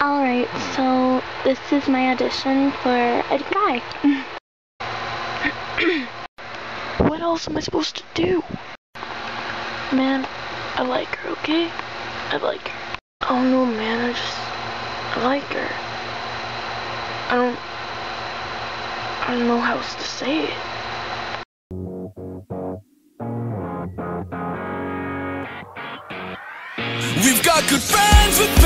Alright, so this is my audition for a guy. what else am I supposed to do? Man, I like her, okay? I like her. Oh no, man, I just, I like her. I don't, I don't know how else to say it. We've got good friends with